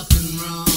nothing wrong.